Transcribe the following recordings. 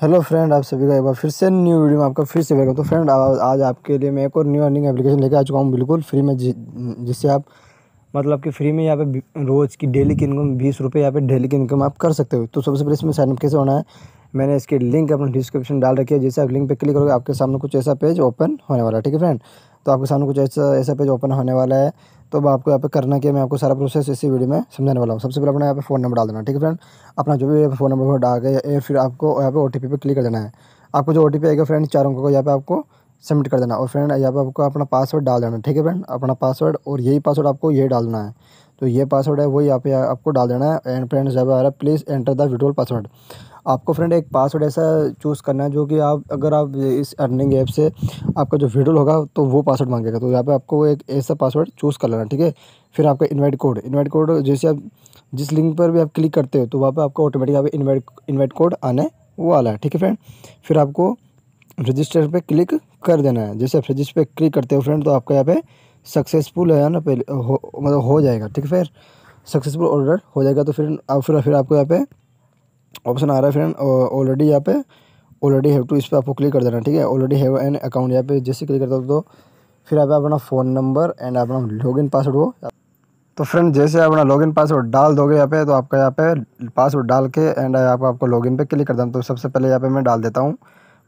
Hello friend, आप सभी का एक बार फिर से न्यू वीडियो में आपका फिर से वेलकम तो फ्रेंड आज आपके लिए मैं एक और न्यू अर्निंग एप्लीकेशन लेके आ चुका हूँ बिल्कुल फ्री में जिससे आप मतलब कि फ्री में यहाँ पे रोज़ की डेली की इनकम बीस रुपये यहाँ पे डेली की इनकम आप कर सकते हो। तो सबसे पहले इसमें साइनअप कैसे होना है? मैंने इसकी लिंक अपना डिस्क्रिप्शन डाल रखी है, जैसे आप लिंक पे क्लिक करोगे, आपके सामने कुछ ऐसा पेज ओपन होने वाला है, ठीक है फ्रेंड? तो आपके सामने कुछ ऐसा ऐसा पेज ओपन होने वाला है तो अब आपको यहाँ पे करना क्या मैं आपको सारा प्रोसेस इसी वीडियो में समझाने वाला हूँ। सबसे पहले अपना यहाँ पे फ़ोन नंबर डाल देना, ठीक है फ्रेंड? अपना जो भी फ़ोन नंबर डाल के फिर आपको यहाँ पे ओटीपी पे क्लिक कर देना है। आपको जो ओ आएगा फ्रेंड, चार अंकों को यहाँ पे आपको सबमिट कर देना और फ्रेंड यहाँ पे आपको अपना पासवर्ड डाल देना ठीक है फ्रेंड? अपना पासवर्ड और यही पासवर्ड आपको ये डालना है। तो ये पासवर्ड है, वही यहाँ पे आपको डाल देना है एंड फ्रेंड जब आ रहा है please enter the withdrawal password आपको फ्रेंड एक पासवर्ड ऐसा चूज़ करना है जो कि आप, अगर आप इस अर्निंग ऐप से आपका जो विड्रोल होगा तो वो पासवर्ड मांगेगा। तो यहाँ पे आपको एक ऐसा पासवर्ड चूज़ कर लेना, ठीक है? फिर आपका इन्वाइट कोड इन्वाइट कोड जैसे आप, जिस लिंक पर भी आप क्लिक करते हो तो वहाँ पर आपको ऑटोमेटिक यहाँ पे इन्वाइट इन्वाइट कोड आने वो वाला है, ठीक है फ्रेंड फिर आपको रजिस्टर पे क्लिक कर देना है। जैसे आप रजिस्टर पे क्लिक करते हो फ्रेंड तो आपका यहाँ पे सक्सेसफुल है ना, पहले, हो मतलब हो जाएगा, ठीक है फिर सक्सेसफुल ऑर्डर हो जाएगा तो फिर आप फिर फिर आपको यहाँ पे ऑप्शन आ रहा है फ्रेंड ऑलरेडी यहाँ पे ऑलरेडी हैव टू इस पर आपको क्लिक कर देना, ठीक है? ऑलरेडी हैव एन अकाउंट यहाँ पे, जैसे क्लिक करता हो तो फिर आप अपना फ़ोन नंबर एंड अपना लॉगिन पासवर्ड हो तो फ्रेंड जैसे आप अपना लॉगिन पासवर्ड डाल दोगे यहाँ पे तो आपका यहाँ पे पासवर्ड डाल के एंड पे आपको लॉगिन पे क्लिक कर देना। तो सबसे पहले यहाँ पे मैं डाल देता हूँ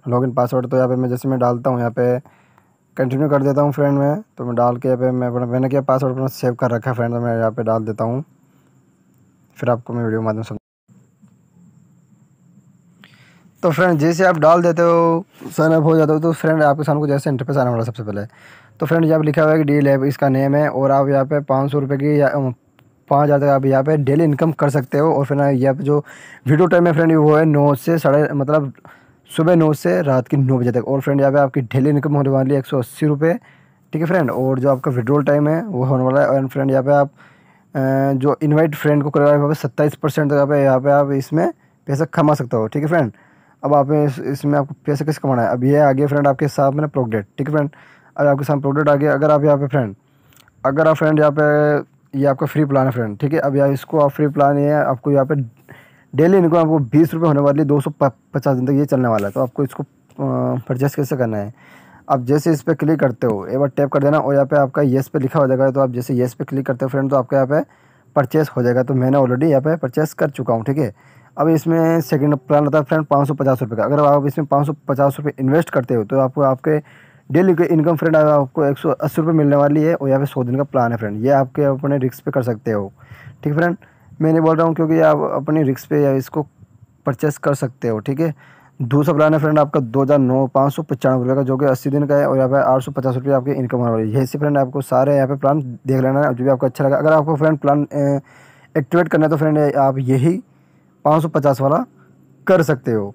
लॉगिन पासवर्ड तो यहाँ पे मैं, जैसे मैं डालता हूँ यहाँ पे कंटिन्यू कर देता हूँ फ्रेंड में तो मैं डाल के यहाँ पे मैं अपना, मैंने क्या पासवर्ड अपना सेव कर रखा है फ्रेंड तो मैं यहाँ पे डाल देता हूँ। फिर आपको मैं वीडियो माध्यम समझ तो फ्रेंड जैसे आप डाल देते हो साइन अप हो जाते हो तो फ्रेंड आपके सामने को जैसे इंटरफेस आने वाला सबसे पहले। तो फ्रेंड यहाँ पर लिखा हुआ है कि डी लैब इसका नेम है, और आप यहाँ पे पाँच सौ रुपये की पाँच हज़ार तक आप यहाँ पे डेली इनकम कर सकते हो, और फिर यहाँ पे जो वीडियो टाइम है फ्रेंड वो है नौ से साढ़े मतलब सुबह नौ से रात की नौ बजे तक। और फ्रेंड यहाँ पे आपकी डेली इनकम होने वाली है एक सौ अस्सी रुपये ठीक है फ्रेंड और जो आपका विड्रोल टाइम है, वो होने वाला है। और फ्रेंड यहाँ पे आप जो इनवाइट फ्रेंड को करवाए सत्ताईस परसेंट तक यहाँ पे यहाँ पे आप इसमें पैसा कमा सकते हो, ठीक है फ्रेंड अब आप इस, इसमें आपको पैसे कैसे कमाना है? अब ये आ गया फ्रेंड आपके साथ सामने प्रोडक्ट ठीक है फ्रेंड अब आपके सामने प्रोडक्ट आ गया अगर आप यहाँ पे फ्रेंड अगर आप फ्रेंड यहाँ पे ये आपका फ्री प्लान है फ्रेंड ठीक है? अब यहाँ इसको आप फ्री प्लान ये आपको यहाँ पे डेली इनको आपको बीस रुपये होने वाली दो सौ पचास दिन तक ये चलने वाला है तो आपको इसको परचेस कैसे करना है? आप जैसे इस पर क्लिक करते हो एक बार टैप कर देना और यहाँ पे आपका येस पे लिखा हो जाएगा तो आप जैसे येस पे क्लिक करते हो फ्रेंड तो आपका यहाँ पे परचेस हो जाएगा तो मैंने ऑलरेडी यहाँ पे परचेस कर चुका हूँ ठीक है? अब इसमें सेकंड प्लान होता है फ्रेंड पाँच सौ पचास रुपये का। अगर आप इसमें पाँच सौ पचास रुपये इन्वेस्ट करते हो तो आपको, आपके डेली के इनकम फ्रेंड आपको एक सौ अस्सी रुपये मिलने वाली है, और यहाँ पे सौ दिन का प्लान है फ्रेंड ये आपके अपने रिक्स पे कर सकते हो। ठीक है फ्रेंड मैं नहीं बोल रहा हूँ क्योंकि आप अपनी रिक्स पे या इसको परचेस कर सकते हो, ठीक है? दूसरा प्लान है फ्रेंड आपका दो हज़ार नौ, पाँच सौ पचानवे रुपये का, जो कि अस्सी दिन का है, और यहाँ पे आठ सौ पचास रुपये आपकी इनकम होने वाली है। यही फ्रेंड आपको सारे यहाँ पे प्लान देख लेना है, जो भी आपको अच्छा लगा। अगर आपको फ्रेंड प्लान एक्टिवेट करना है तो फ्रेंड आप यही पाँच सौ पचास वाला कर सकते हो।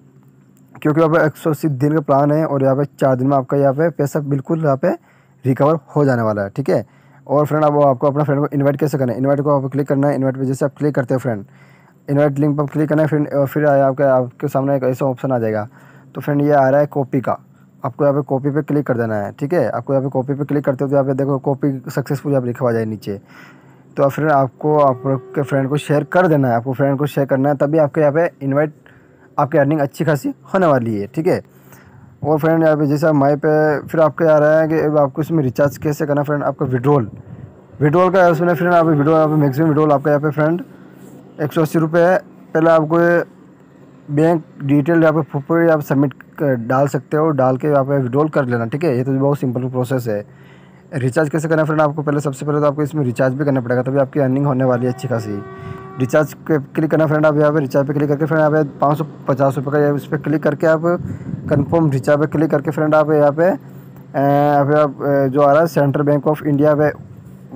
क्योंकि यहाँ पे एक सौ अस्सी दिन का प्लान है और यहाँ पे चार दिन में आपका यहाँ पे पैसा बिल्कुल यहाँ पे रिकवर हो जाने वाला है, ठीक है? और फ्रेंड अब आपको अपना फ्रेंड को इनवाइट कैसे करना है? इनवाइट को आप क्लिक करना है। इनवाइट पे जैसे आप क्लिक करते हो फ्रेंड इनवाइट लिंक पर क्लिक करना है फिर फिर आपके आपके सामने एक ऐसा ऑप्शन आ जाएगा। तो फ्रेंड ये आ रहा है कॉपी का। आपको यहाँ पे कॉपी पे क्लिक कर देना है, ठीक है? आपको यहाँ पे कॉपी पे क्लिक करते हो तो यहाँ पे देखो कॉपी सक्सेसफुल यहाँ पे लिखा हुआ जाए नीचे। तो फिर आपको आपके फ्रेंड को शेयर कर देना है। आपको फ्रेंड को शेयर करना है, तभी आपके यहाँ पे इनवाइट आपकी अर्निंग अच्छी खासी होने वाली है, ठीक है? और फ्रेंड यहाँ पे जैसे माई पे फिर आपको आ रहा है कि आपको इसमें रिचार्ज कैसे करना फ्रेंड आपका विड्रोल विड्रोल का उसमें फ्रेंड आप विड्रोल आप मैक्सिमम विड्रोल आपका यहाँ पे फ्रेंड एक सौ अस्सी रुपये पहले आपको बैंक डिटेल यहाँ पे पूरे आप सबमिट डाल सकते हो, डाल के यहाँ पे विड्रोल कर लेना, ठीक है? ये तो बहुत सिंपल प्रोसेस है। रिचार्ज कैसे करना है फ्रेंड आपको पहले सबसे पहले तो आपको इसमें रिचार्ज भी करना पड़ेगा, तभी आपकी अर्निंग होने वाली है अच्छी खासी। रिचार्ज पे क्लिक करना फ्रेंड आप यहाँ पे रिचार्ज पे क्लिक करके फ्रेंड यहाँ पे पाँच सौ पचास रुपये का इस पर क्लिक करके आप कंफर्म रिचार्ज पे क्लिक करके फ्रेंड आप यहाँ पे यहाँ पे आप जो आ रहा है सेंट्रल बैंक ऑफ़ इंडिया पे,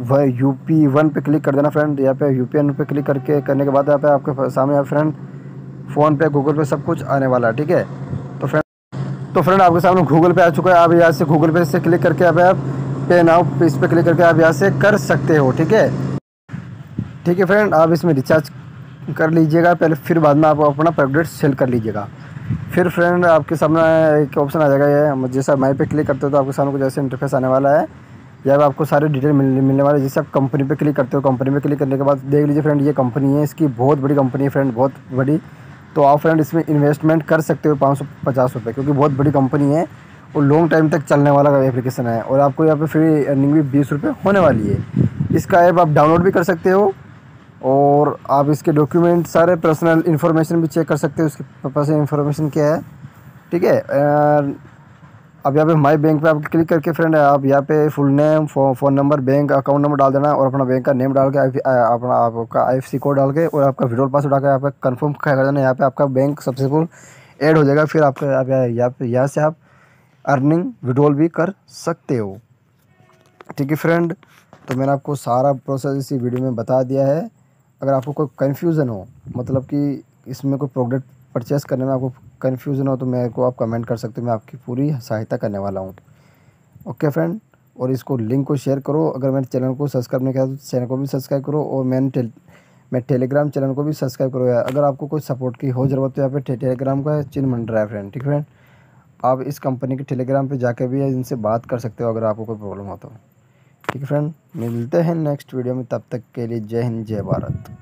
वह यू पी वन पे क्लिक कर देना फ्रेंड यहाँ पे यू पी एन पे क्लिक करके करने के बाद यहाँ पे आपके सामने आप फ्रेंड फ़ोन पे गूगल पे सब कुछ आने वाला है, ठीक है? तो फ्रेंड तो फ्रेंड आपके सामने गूगल पे आ चुका है, आप यहाँ से गूगल पे से क्लिक करके यहाँ पे आप पे नाउ इस पर क्लिक करके आप यहाँ से कर सकते हो ठीक है? ठीक है फ्रेंड आप इसमें रिचार्ज कर लीजिएगा पहले फिर बाद में आप अपना प्रोडक्ट सेल कर लीजिएगा। फिर फ्रेंड आपके सामने एक ऑप्शन आ जाएगा ये जैसा माई पे क्लिक करते हो तो आपके सामने कुछ ऐसे इंटरफेस आने वाला है या आपको सारे डिटेल मिल, मिलने वाले जैसे आप कंपनी पे क्लिक करते हो कंपनी पे क्लिक करने के बाद देख लीजिए फ्रेंड ये कंपनी है इसकी बहुत बड़ी कंपनी है फ्रेंड बहुत बड़ी तो आप फ्रेंड इसमें इन्वेस्टमेंट कर सकते हो पाँच सौ पचास रुपये क्योंकि बहुत बड़ी कंपनी है। और लॉन्ग टाइम तक चलने वाला एप्लीकेशन है और आपको यहाँ पे फ्री अर्निंग भी बीस रुपये होने वाली है। इसका ऐप आप डाउनलोड भी कर सकते हो और आप इसके डॉक्यूमेंट सारे पर्सनल इन्फॉर्मेशन भी चेक कर सकते हो, उसकी पर्सनल इन्फॉर्मेशन क्या है, ठीक है? अब यहाँ पे माई बैंक पे आप क्लिक करके फ्रेंड आप यहाँ पे full name phone number bank account number डाल देना और अपना बैंक का नेम डाल के अपना आपका आई कोड डाल के और आपका विड्रोल पास डाल के यहाँ पे कन्फर्म कर देना। यहाँ पे आपका बैंक सक्सेसफुल ऐड हो जाएगा, फिर आपका आप यहाँ पे, यहाँ से आप अर्निंग विड्रोल भी कर सकते हो। ठीक है फ्रेंड तो मैंने आपको सारा प्रोसेस इसी वीडियो में बता दिया है। अगर आपको कोई कन्फ्यूज़न हो मतलब कि इसमें कोई प्रोडक्ट परचेस करने में आपको कन्फ्यूज़न हो तो मेरे को आप कमेंट कर सकते हो, मैं आपकी पूरी सहायता करने वाला हूँ। ओके फ्रेंड और इसको लिंक को शेयर करो। अगर मेरे चैनल को सब्सक्राइब नहीं किया तो चैनल को भी सब्सक्राइब करो, और मैंने टेल मैं टेलीग्राम चैनल को भी सब्सक्राइब करो यार अगर आपको कोई सपोर्ट की हो ज़रूरत तो यहाँ पे टेलीग्राम का चिन्ह बन रहा है फ्रेंड ठीक फ्रेंड आप इस कंपनी के टेलीग्राम पे जाके भी इनसे बात कर सकते हो अगर आपको कोई प्रॉब्लम हो तो। ठीक है फ्रेंड, मिलते हैं नेक्स्ट वीडियो में, तब तक के लिए जय हिंद, जय भारत।